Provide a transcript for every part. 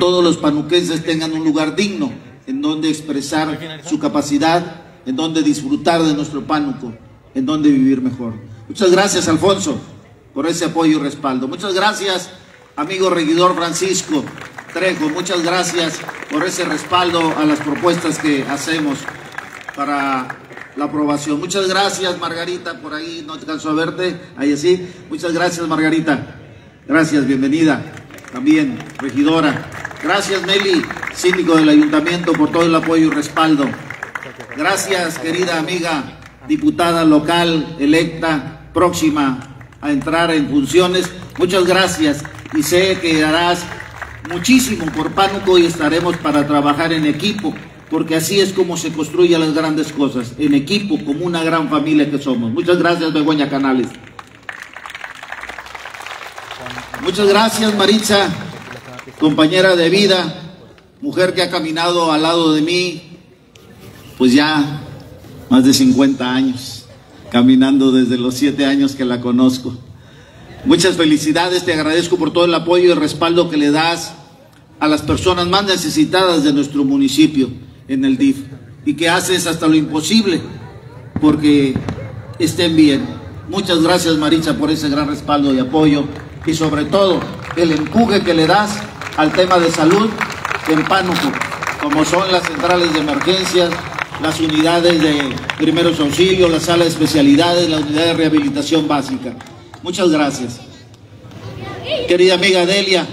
todos los panuquenses tengan un lugar digno en donde expresar su capacidad, en donde disfrutar de nuestro pánuco, en donde vivir mejor. Muchas gracias, Alfonso, por ese apoyo y respaldo. Muchas gracias, amigo regidor Francisco Trejo. Muchas gracias por ese respaldo a las propuestas que hacemos para la aprobación. Muchas gracias, Margarita, por ahí no alcanzo a verte, ahí sí. Muchas gracias, Margarita. Gracias, bienvenida. También, regidora. Gracias, Meli, síndico del ayuntamiento, por todo el apoyo y respaldo. Gracias, querida amiga, diputada local, electa, próxima a entrar en funciones. Muchas gracias y sé que harás muchísimo por Pánuco y estaremos para trabajar en equipo porque así es como se construyen las grandes cosas, en equipo, como una gran familia que somos. Muchas gracias, Begoña Canales. Muchas gracias, Maritza, compañera de vida, mujer que ha caminado al lado de mí, pues ya más de 50 años, caminando desde los 7 años que la conozco. Muchas felicidades, te agradezco por todo el apoyo y respaldo que le das a las personas más necesitadas de nuestro municipio en el DIF y que haces hasta lo imposible porque estén bien. Muchas gracias Maritza por ese gran respaldo y apoyo y sobre todo el empuje que le das al tema de salud en Pánuco, como son las centrales de emergencias, las unidades de primeros auxilios, la sala de especialidades, la unidad de rehabilitación básica. Muchas gracias. Querida amiga Delia,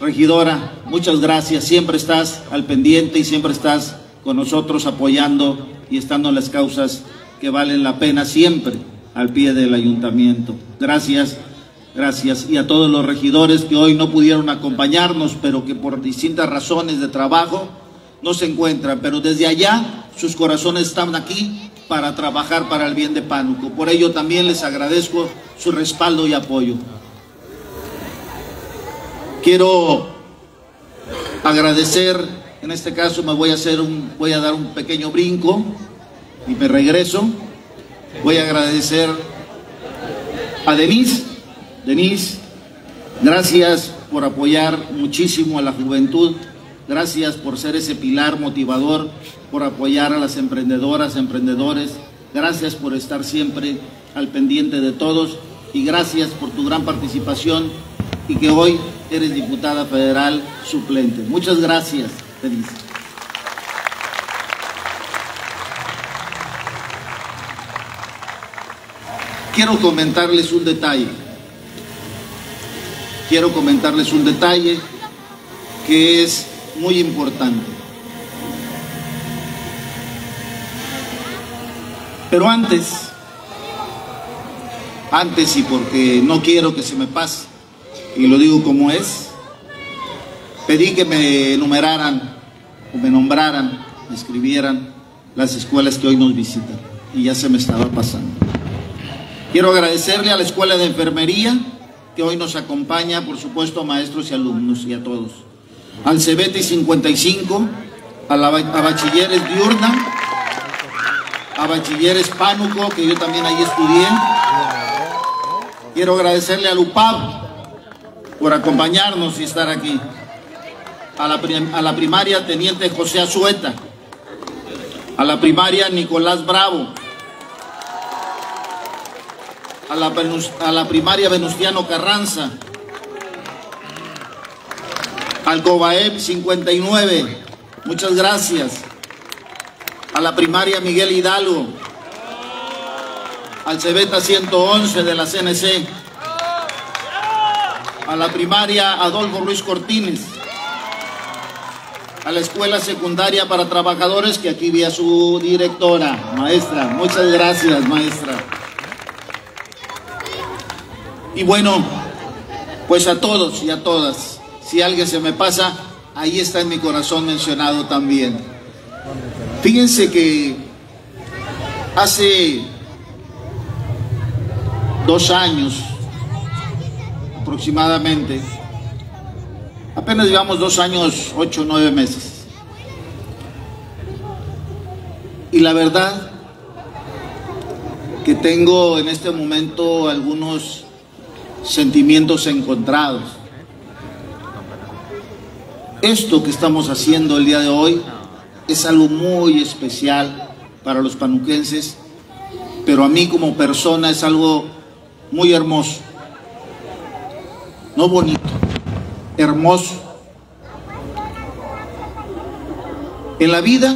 regidora, muchas gracias. Siempre estás al pendiente y siempre estás con nosotros apoyando y estando en las causas que valen la pena siempre al pie del ayuntamiento. Gracias, gracias. Y a todos los regidores que hoy no pudieron acompañarnos, pero que por distintas razones de trabajo no se encuentran, pero desde allá sus corazones están aquí para trabajar para el bien de Pánuco. Por ello también les agradezco su respaldo y apoyo. Quiero agradecer, en este caso me voy a hacer un, voy a dar un pequeño brinco y me regreso. Voy a agradecer a Denise, Denise, gracias por apoyar muchísimo a la juventud, gracias por ser ese pilar motivador, por apoyar a las emprendedoras, emprendedores, gracias por estar siempre al pendiente de todos y gracias por tu gran participación y que hoy eres diputada federal suplente. Muchas gracias, Denise. Quiero comentarles un detalle. Quiero comentarles un detalle que es muy importante. Pero antes, antes y porque no quiero que se me pase, y lo digo como es, pedí que me enumeraran o me nombraran, me escribieran las escuelas que hoy nos visitan y ya se me estaba pasando. Quiero agradecerle a la Escuela de Enfermería que hoy nos acompaña, por supuesto, maestros y alumnos y a todos. Al CBT 55, a, la, a bachilleres diurna, a bachilleres Pánuco, que yo también ahí estudié. Quiero agradecerle al UPAP por acompañarnos y estar aquí. A la, a la primaria Teniente José Azueta, a la primaria Nicolás Bravo, a la, a la primaria Venustiano Carranza, al COBAEP 59, muchas gracias, a la primaria Miguel Hidalgo, al Cebeta 111 de la CNC, a la primaria Adolfo Ruiz Cortines, a la escuela secundaria para trabajadores, que aquí vi a su directora, maestra, muchas gracias maestra. Y bueno, pues a todos y a todas, si alguien se me pasa, ahí está en mi corazón mencionado también. Fíjense que hace dos años aproximadamente, apenas llevamos dos años, ocho, nueve meses. Y la verdad que tengo en este momento algunos sentimientos encontrados. Esto que estamos haciendo el día de hoy es algo muy especial para los panuquenses, pero a mí como persona es algo muy hermoso. No bonito, hermoso. En la vida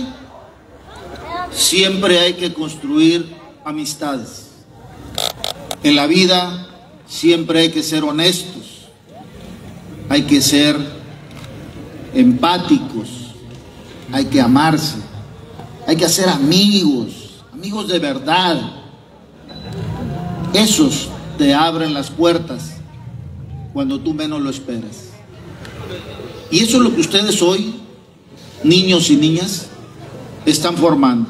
siempre hay que construir amistades. En la vida siempre hay que ser honestos, hay que ser empáticos, hay que amarse, hay que hacer amigos, amigos de verdad. Esos te abren las puertas cuando tú menos lo esperas. Y eso es lo que ustedes hoy, niños y niñas, están formando.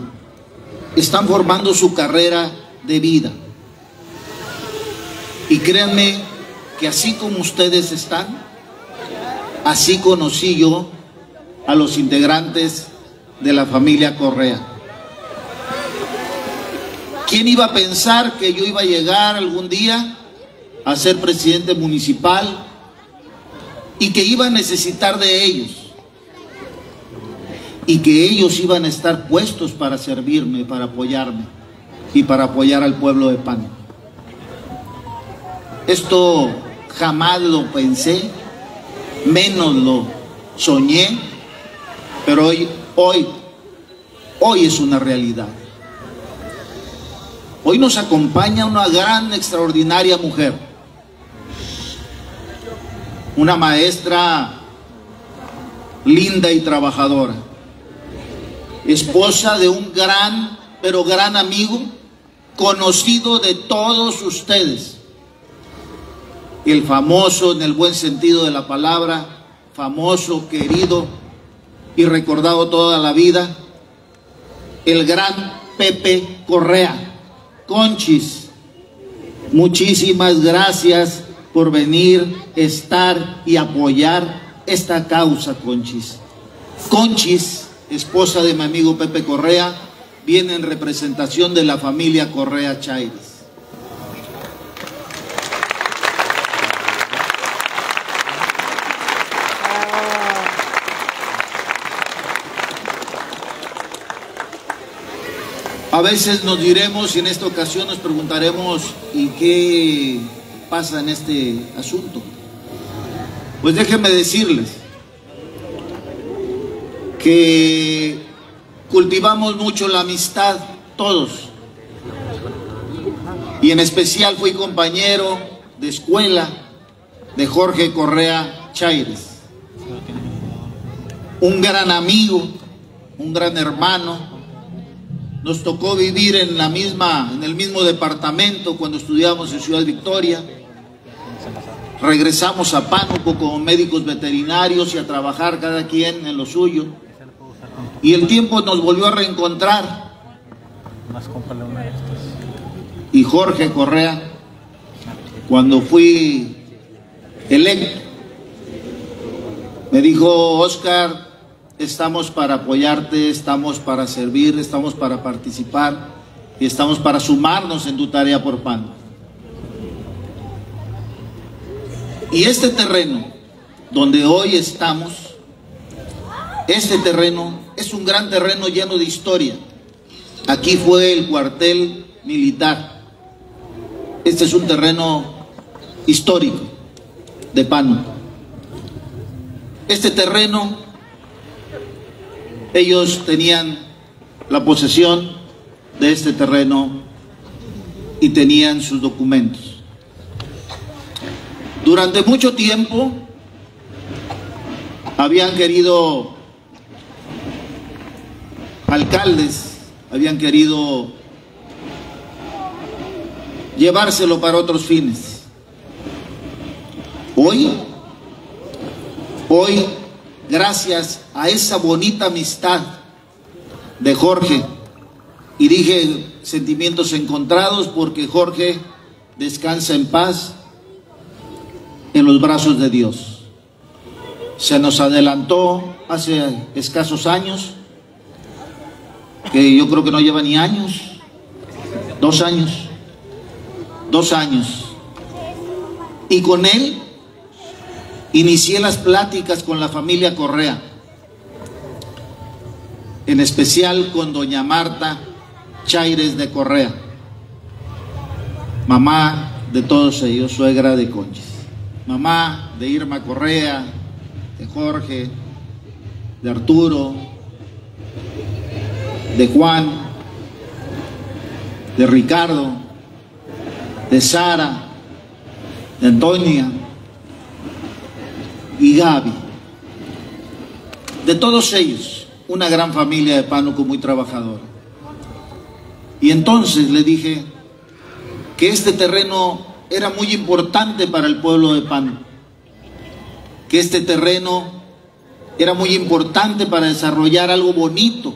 Están formando su carrera de vida. Y créanme que así como ustedes están, así conocí yo a los integrantes de la familia Correa. ¿Quién iba a pensar que yo iba a llegar algún día a ser presidente municipal y que iba a necesitar de ellos? Y que ellos iban a estar puestos para servirme, para apoyarme y para apoyar al pueblo de Pan. Esto jamás lo pensé, menos lo soñé, pero hoy, hoy, hoy es una realidad. Hoy nos acompaña una gran, extraordinaria mujer, una maestra linda y trabajadora, esposa de un gran, pero gran amigo, conocido de todos ustedes, el famoso, en el buen sentido de la palabra, famoso, querido y recordado toda la vida, el gran Pepe Correa. Conchis, muchísimas gracias por venir, estar y apoyar esta causa, Conchis. Conchis, esposa de mi amigo Pepe Correa, viene en representación de la familia Correa Chaires. Veces nos diremos y en esta ocasión nos preguntaremos ¿y qué pasa en este asunto? Pues déjenme decirles que cultivamos mucho la amistad todos. Y en especial fui compañero de escuela de Jorge Correa Chaires. Un gran amigo, un gran hermano, nos tocó vivir en la misma, en el mismo departamento cuando estudiamos en Ciudad Victoria. Regresamos a Pánuco como médicos veterinarios y a trabajar cada quien en lo suyo. Y el tiempo nos volvió a reencontrar. Y Jorge Correa, cuando fui electo, me dijo, Oscar, estamos para apoyarte, estamos para servir, estamos para participar y estamos para sumarnos en tu tarea por pan. Y este terreno donde hoy estamos, este terreno es un gran terreno lleno de historia. Aquí fue el cuartel militar. Este es un terreno histórico de Pano. Este terreno ellos tenían la posesión de este terreno y tenían sus documentos. Durante mucho tiempo habían querido alcaldes, habían querido llevárselo para otros fines. Hoy, hoy gracias a esa bonita amistad de Jorge. Y dije sentimientos encontrados porque Jorge descansa en paz en los brazos de Dios. Se nos adelantó hace escasos años, que yo creo que no lleva ni años, dos años, dos años. Y con él inicié las pláticas con la familia Correa, en especial con doña Marta Chaires de Correa, mamá de todos ellos, suegra de Conchis, mamá de Irma Correa, de Jorge, de Arturo, de Juan, de Ricardo, de Sara, de Antonia y Gaby. De todos ellos, una gran familia de Pánuco muy trabajadora. Y entonces le dije que este terreno era muy importante para el pueblo de Pánuco, que este terreno era muy importante para desarrollar algo bonito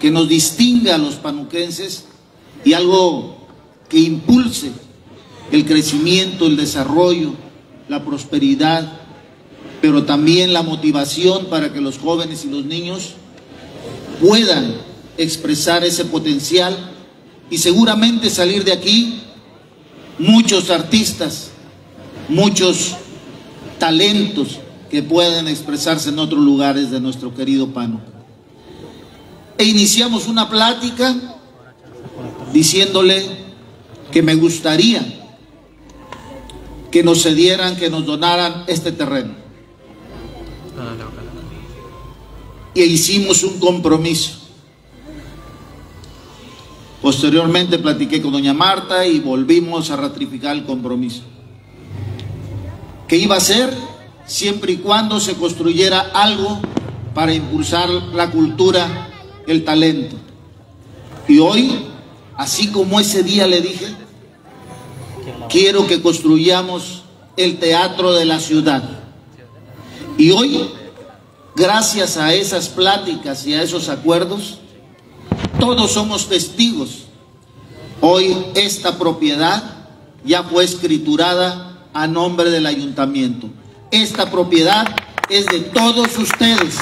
que nos distinga a los panuquenses y algo que impulse el crecimiento, el desarrollo, la prosperidad, pero también la motivación para que los jóvenes y los niños puedan expresar ese potencial y seguramente salir de aquí muchos artistas, muchos talentos que pueden expresarse en otros lugares de nuestro querido Pánuco e iniciamos una plática diciéndole que me gustaría que nos cedieran, que nos donaran este terreno. Y hicimos un compromiso. Posteriormente platiqué con doña Marta y volvimos a ratificar el compromiso. Que iba a ser siempre y cuando se construyera algo para impulsar la cultura el talento. Y hoy, así como ese día le dije, quiero que construyamos el teatro de la ciudad. Y hoy, gracias a esas pláticas y a esos acuerdos, todos somos testigos. Hoy esta propiedad ya fue escriturada a nombre del ayuntamiento. Esta propiedad es de todos ustedes.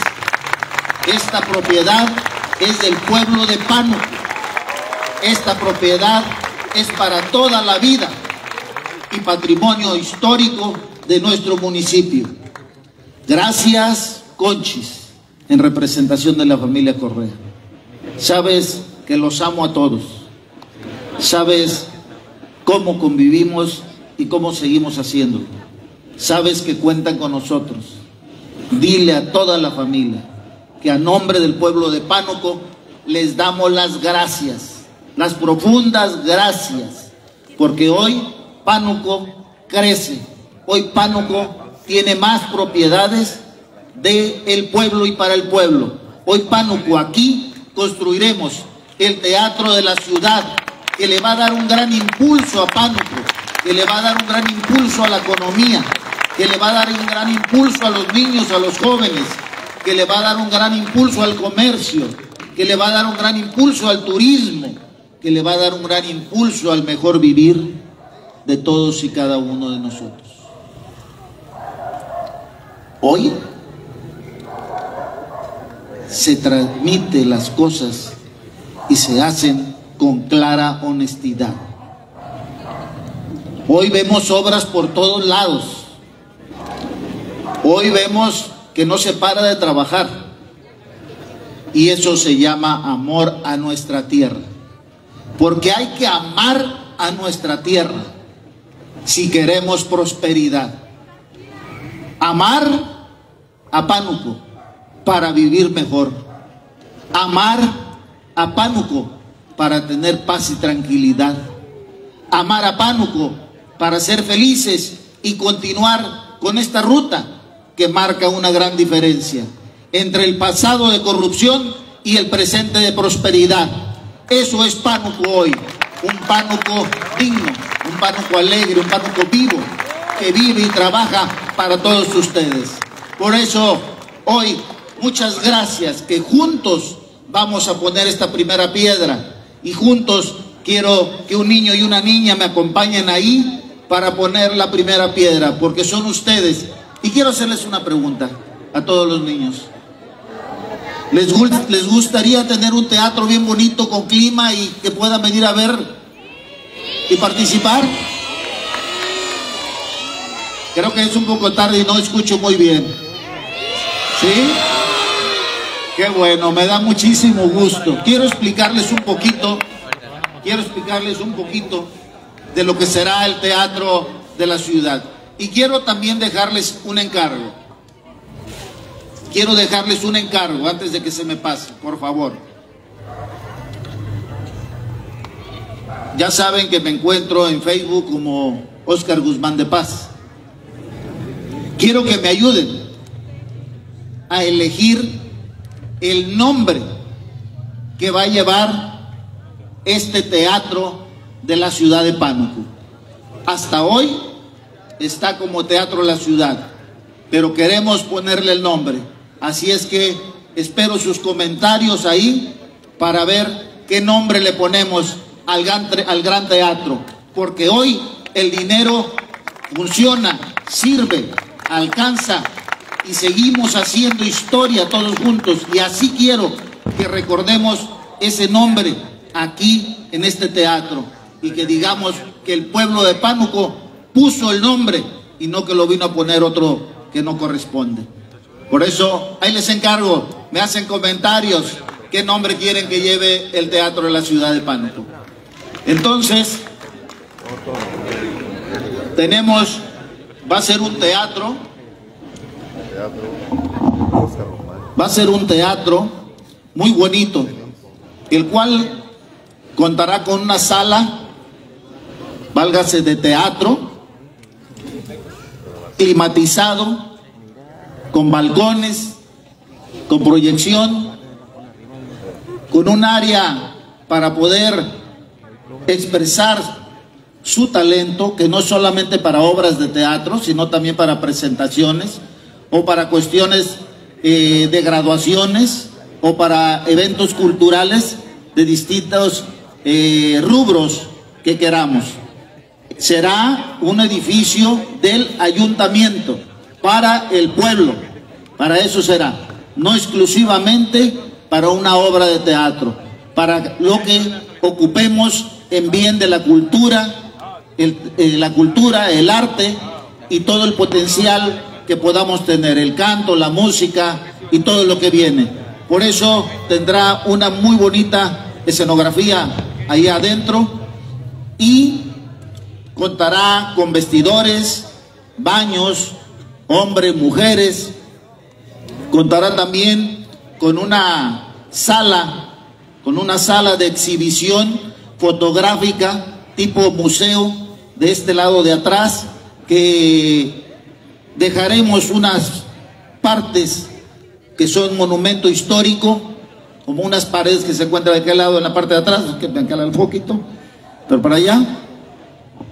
Esta propiedad es del pueblo de Pánuco. Esta propiedad es para toda la vida y patrimonio histórico de nuestro municipio. Gracias, Conchis, en representación de la familia Correa. Sabes que los amo a todos. Sabes cómo convivimos y cómo seguimos haciendo. Sabes que cuentan con nosotros. Dile a toda la familia que a nombre del pueblo de Pánuco les damos las gracias, las profundas gracias, porque hoy Pánuco crece, hoy Pánuco tiene más propiedades del el pueblo y para el pueblo. Hoy Pánuco aquí construiremos el teatro de la ciudad que le va a dar un gran impulso a Pánuco, que le va a dar un gran impulso a la economía, que le va a dar un gran impulso a los niños, a los jóvenes, que le va a dar un gran impulso al comercio, que le va a dar un gran impulso al turismo, que le va a dar un gran impulso al mejor vivir de todos y cada uno de nosotros. Hoy se transmite las cosas y se hacen con clara honestidad. Hoy vemos obras por todos lados. Hoy vemos que no se para de trabajar. Y eso se llama amor a nuestra tierra. Porque hay que amar a nuestra tierra si queremos prosperidad. Amar a Pánuco para vivir mejor. Amar a Pánuco para tener paz y tranquilidad. Amar a Pánuco para ser felices y continuar con esta ruta que marca una gran diferencia entre el pasado de corrupción y el presente de prosperidad. Eso es Pánuco hoy, un Pánuco digno, un Pánuco alegre, un Pánuco vivo, que vive y trabaja para todos ustedes. Por eso, hoy, muchas gracias, que juntos vamos a poner esta primera piedra y juntos quiero que un niño y una niña me acompañen ahí para poner la primera piedra, porque son ustedes y quiero hacerles una pregunta a todos los niños. ¿Les, ¿Les gustaría tener un teatro bien bonito con clima y que puedan venir a ver y participar? Creo que es un poco tarde y no escucho muy bien. ¿Sí? Qué bueno, me da muchísimo gusto. Quiero explicarles un poquito, quiero explicarles un poquito de lo que será el teatro de la ciudad. Y quiero también dejarles un encargo. Quiero dejarles un encargo antes de que se me pase, por favor. Ya saben que me encuentro en Facebook como Oscar Guzmán de Paz. Quiero que me ayuden a elegir el nombre que va a llevar este teatro de la ciudad de Pánuco. Hasta hoy está como Teatro La Ciudad, pero queremos ponerle el nombre. Así es que espero sus comentarios ahí para ver qué nombre le ponemos al gran, al gran teatro, porque hoy el dinero funciona, sirve, alcanza y seguimos haciendo historia todos juntos. Y así quiero que recordemos ese nombre aquí en este teatro y que digamos que el pueblo de Pánuco puso el nombre y no que lo vino a poner otro que no corresponde. Por eso, ahí les encargo, me hacen comentarios qué nombre quieren que lleve el teatro de la ciudad de Pánuco. Entonces, tenemos, va a ser un teatro, va a ser un teatro muy bonito, el cual contará con una sala válgase de teatro, climatizado, con balcones, con proyección, con un área para poder expresar su talento, que no solamente para obras de teatro, sino también para presentaciones o para cuestiones eh, de graduaciones o para eventos culturales de distintos eh, rubros que queramos. Será un edificio del ayuntamiento para el pueblo. Para eso será, no exclusivamente para una obra de teatro, para lo que ocupemos en bien de la cultura, eh, la cultura, el arte y todo el potencial que podamos tener, el canto, la música y todo lo que viene. Por eso tendrá una muy bonita escenografía ahí adentro y Contará con vestidores, baños, hombres, mujeres. Contará también con una sala, con una sala de exhibición fotográfica tipo museo de este lado de atrás, que dejaremos unas partes que son monumento histórico, como unas paredes que se encuentran de aquel lado en la parte de atrás, que me el foquito, pero para allá,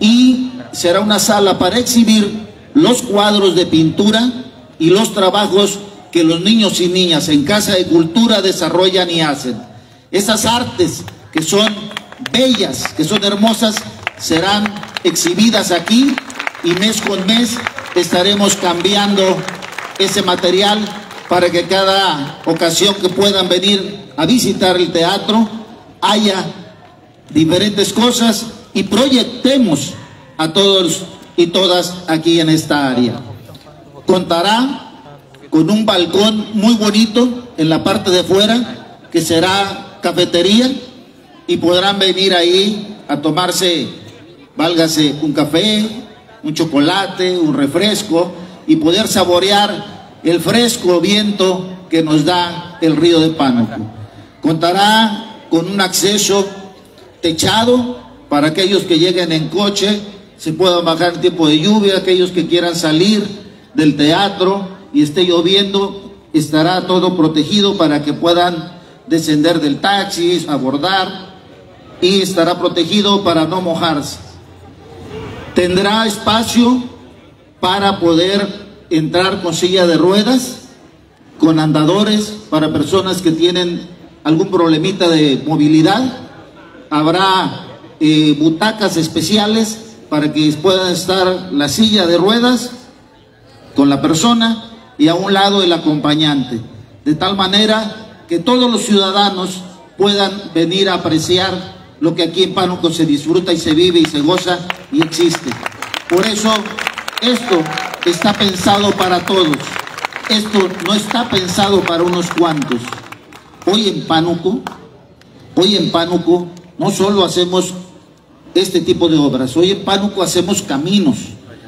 y será una sala para exhibir los cuadros de pintura y los trabajos que los niños y niñas en Casa de Cultura desarrollan y hacen. Esas artes que son bellas, que son hermosas, serán exhibidas aquí y mes con mes estaremos cambiando ese material para que cada ocasión que puedan venir a visitar el teatro haya diferentes cosas y proyectemos a todos y todas aquí en esta área. Contará con un balcón muy bonito en la parte de fuera, que será cafetería, y podrán venir ahí a tomarse, válgase, un café, un chocolate, un refresco, y poder saborear el fresco viento que nos da el río de Pánuco. Contará con un acceso techado para aquellos que lleguen en coche, se puedan bajar en tiempo de lluvia, aquellos que quieran salir del teatro y esté lloviendo, estará todo protegido para que puedan descender del taxi, abordar y estará protegido para no mojarse. Tendrá espacio para poder entrar con silla de ruedas, con andadores para personas que tienen algún problemita de movilidad. Habrá eh, butacas especiales para que puedan estar la silla de ruedas con la persona y a un lado el acompañante, de tal manera que todos los ciudadanos puedan venir a apreciar lo que aquí en Pánuco se disfruta y se vive y se goza y existe. Por eso, esto está pensado para todos. Esto no está pensado para unos cuantos. Hoy en Pánuco, hoy en Pánuco, no solo hacemos este tipo de obras, hoy en Pánuco hacemos caminos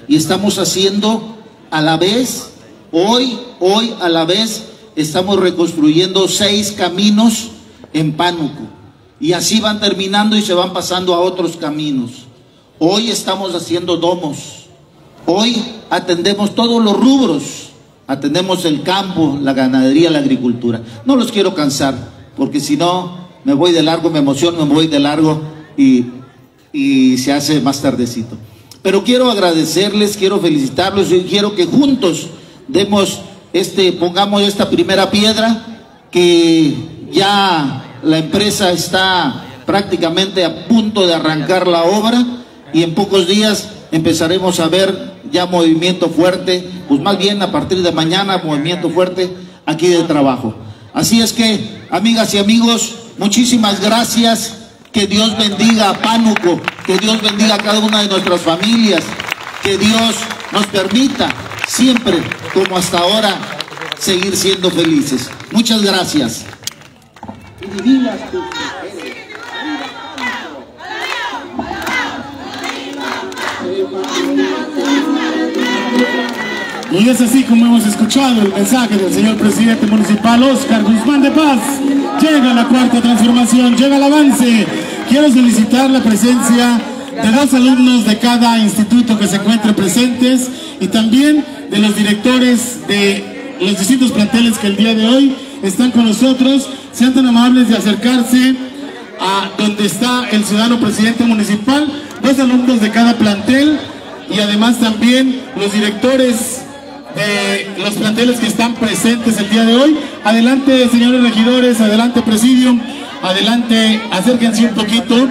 y estamos haciendo a la vez, hoy, hoy a la vez, estamos reconstruyendo seis caminos en Pánuco. Y así van terminando y se van pasando a otros caminos. Hoy estamos haciendo domos. Hoy atendemos todos los rubros. Atendemos el campo, la ganadería, la agricultura. No los quiero cansar, porque si no, me voy de largo, me emociono, me voy de largo y, y se hace más tardecito. Pero quiero agradecerles, quiero felicitarlos y quiero que juntos demos este, pongamos esta primera piedra que ya la empresa está prácticamente a punto de arrancar la obra y en pocos días empezaremos a ver ya movimiento fuerte, pues más bien a partir de mañana movimiento fuerte aquí de trabajo. Así es que, amigas y amigos, muchísimas gracias. Que Dios bendiga a Pánuco, que Dios bendiga a cada una de nuestras familias, que Dios nos permita siempre, como hasta ahora, seguir siendo felices. Muchas gracias. Y es así como hemos escuchado el mensaje del señor presidente municipal Oscar Guzmán de Paz. Llega la cuarta transformación, llega el avance. Quiero solicitar la presencia de dos alumnos de cada instituto que se encuentren presentes y también de los directores de los distintos planteles que el día de hoy están con nosotros. Sean tan amables de acercarse a donde está el ciudadano presidente municipal, dos alumnos de cada plantel y además también los directores de los planteles que están presentes el día de hoy. Adelante, señores regidores, adelante, presidium, adelante, acérquense un poquito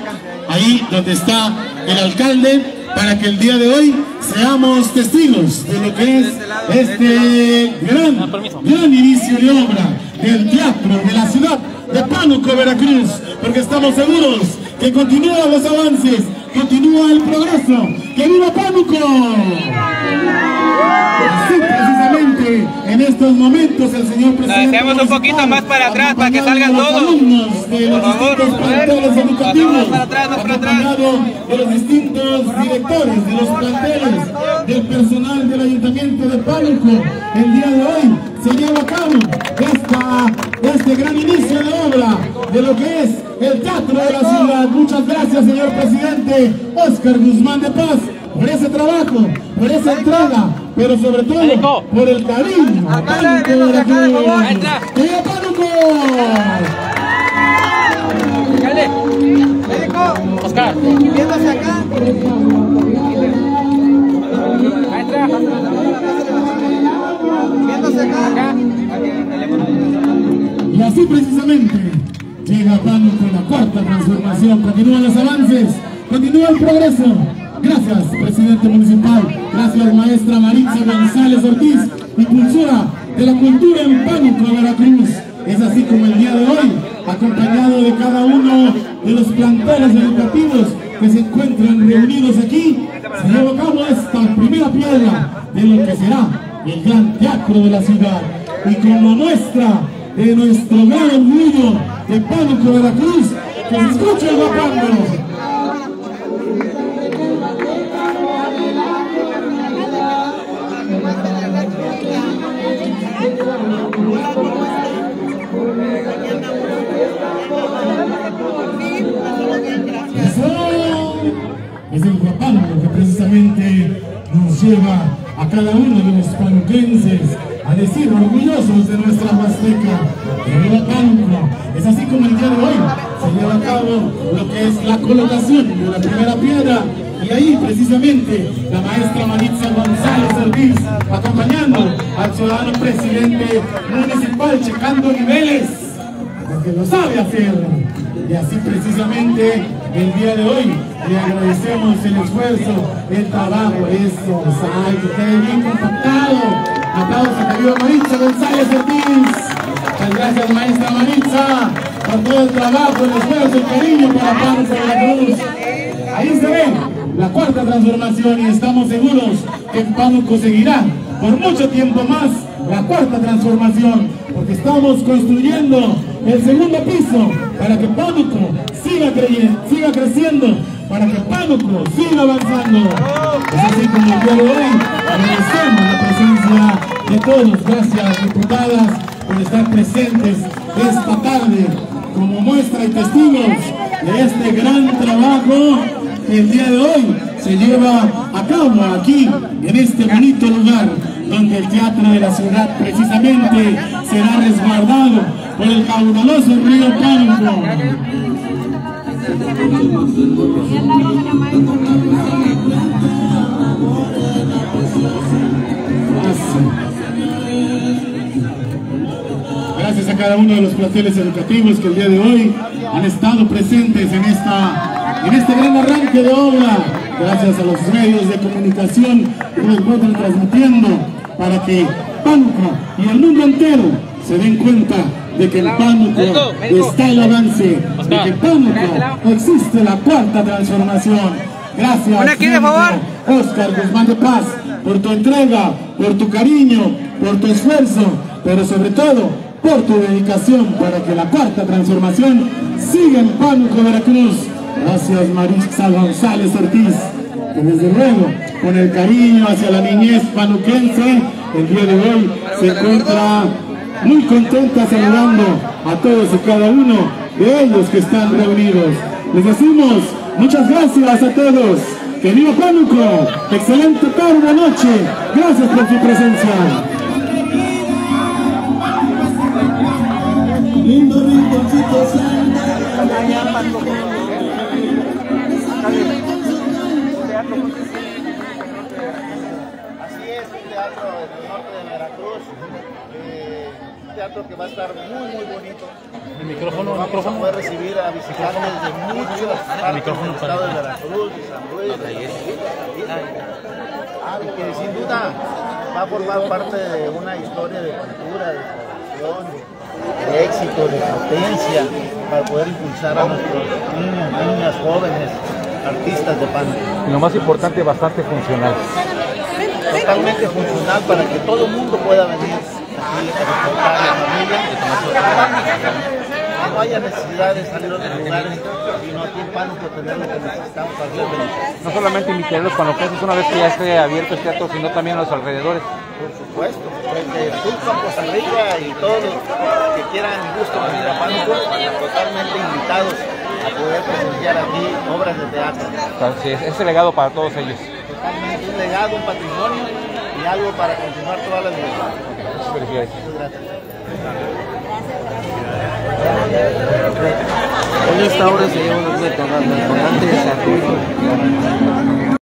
ahí donde está el alcalde para que el día de hoy seamos testigos de lo que es este gran, gran inicio de obra del teatro de la ciudad de Pánuco, Veracruz, porque estamos seguros que continúan los avances, continúa el progreso. ¡Que viva Pánuco! Así precisamente en estos momentos el señor presidente. Dejemos un poquito más para atrás para que salgan todos. De los Por favor, planteles educativos, para atrás, para atrás. de los distintos directores, de los planteles, del personal del ayuntamiento de Pánuco. El día de hoy se lleva a cabo esta, este gran inicio de obra de lo que es el teatro de la ciudad. Muchas gracias, señor presidente Oscar Guzmán de Paz, por ese trabajo, por esa entrega, pero sobre todo por el cariño. a Pánuco, Veracruz. Entra. ¡Que viva Pánuco! Dale. Oscar. Viéndose acá. Viéndose acá. Y así precisamente llega Pánuco la cuarta transformación. Continúan los avances, continúa el progreso. Gracias, presidente municipal. Gracias, maestra Maritza González Ortiz, impulsora de la cultura en Pánuco, Veracruz. Es así como el día de hoy, acompañado de cada uno de los planteles educativos que se encuentran reunidos aquí, se lleva esta primera piedra de lo que será el gran teatro de la ciudad. Y como muestra de nuestro gran orgullo de Pánuco, Veracruz, que se escuche el guapando. Guapando que precisamente nos lleva a cada uno de los panuquenses a decir orgullosos de nuestra Huasteca. Que viva. Es así como el día de hoy se lleva a cabo lo que es la colocación de la primera piedra. Y ahí precisamente la maestra Maritza González Ortiz acompañando al ciudadano presidente municipal checando niveles porque lo sabe hacer. Y así precisamente el día de hoy le agradecemos el esfuerzo, el trabajo, eso, ay, que quede bien compactado. Aplausos a querida Maritza González Ortiz. Muchas gracias maestra Maritza por todo el trabajo, el esfuerzo, el cariño para Paz de la Cruz. Ahí se ve la cuarta transformación y estamos seguros que Pánuco seguirá por mucho tiempo más la cuarta transformación, porque estamos construyendo el segundo piso para que Pánuco siga, siga creciendo, para que Pánuco siga avanzando. Es así como el día de hoy agradecemos la presencia de todos. Gracias, diputadas, por estar presentes esta tarde como muestra y testigos de este gran trabajo que el día de hoy se lleva a cabo aquí, en este bonito lugar, donde el teatro de la ciudad precisamente será resguardado por el caudaloso río Pánuco. Gracias a cada uno de los planteles educativos que el día de hoy han estado presentes en, esta, en este gran arranque de obra. Gracias a los medios de comunicación que nos encuentran transmitiendo para que Pánuco y el mundo entero se den cuenta de que en Pánuco está el avance, de que en Pánuco existe la cuarta transformación. Gracias, Oscar Guzmán de Paz, por tu entrega, por tu cariño, por tu esfuerzo, pero sobre todo por tu dedicación para que la cuarta transformación siga en Pánuco, Veracruz. Gracias Marisa González Ortiz, que desde luego con el cariño hacia la niñez panuquense, el día de hoy se encuentra muy contenta saludando a todos y cada uno de ellos que están reunidos. Les decimos muchas gracias a todos. Que viva Pánuco, excelente tarde, noche. Gracias por su presencia. Teatro que va a estar muy, muy bonito. El micrófono, Vamos micrófono. a poder recibir a visitantes de muchas partes del estado de Veracruz, de San Luis, de Ah, y que sin duda va a formar parte de una historia de cultura, de tradición, de éxito, de potencia, para poder impulsar a nuestros niños, niñas, jóvenes, artistas de pan. Y lo más importante, bastante funcional. Totalmente funcional para que todo el mundo pueda venir aquí a disfrutar la familia. Que no haya necesidad de salir a otros lugares, sino aquí en Pánuco tener lo que necesitamos para ser felices. No solamente invitar los panoquenses una vez que ya esté abierto el teatro, sino también a los alrededores. Por supuesto, desde Tulpan, Costa Rica y todos los que quieran gusto venir a Pánuco, totalmente invitados a poder presenciar aquí obras de teatro. Entonces, es el legado para todos ellos. Totalmente un legado, un patrimonio y algo para continuar todas las vidas. Felicidades. En esta obra se lleva importante de.